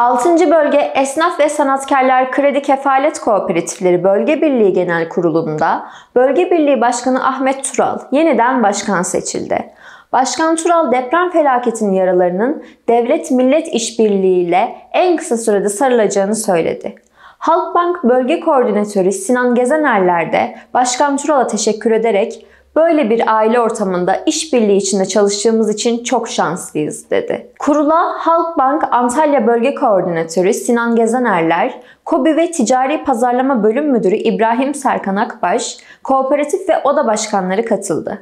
6. Bölge Esnaf ve Sanatkarlar Kredi Kefalet Kooperatifleri Bölge Birliği Genel Kurulu'nda Bölge Birliği Başkanı Ahmet Tural yeniden başkan seçildi. Başkan Tural deprem felaketinin yaralarının devlet millet işbirliği ile en kısa sürede sarılacağını söyledi. Halkbank Bölge Koordinatörü Sinan Gezenerler de Başkan Tural'a teşekkür ederek Böyle bir aile ortamında işbirliği içinde çalıştığımız için çok şanslıyız dedi. Kurula Halkbank Antalya Bölge Koordinatörü Sinan Gezenerler, KOBİ ve Ticari Pazarlama Bölüm Müdürü İbrahim Serkan Akbaş, kooperatif ve oda başkanları katıldı.